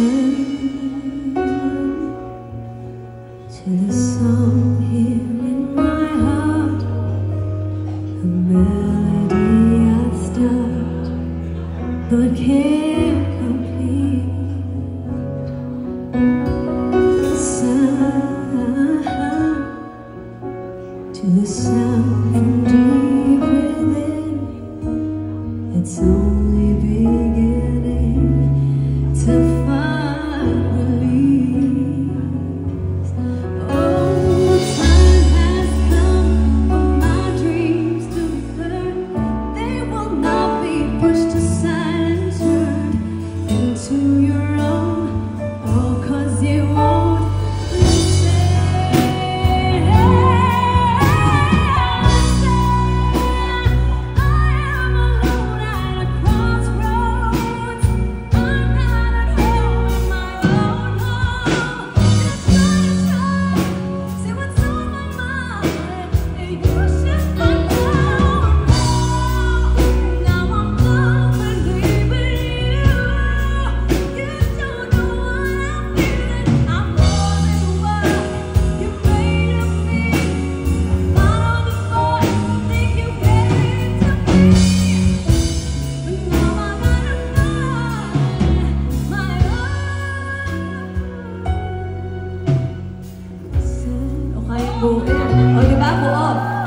to the song here in my heart, a melody I start but can't complete. The sound to the sound from deep within, it's all. bộ em ở cái bác của ông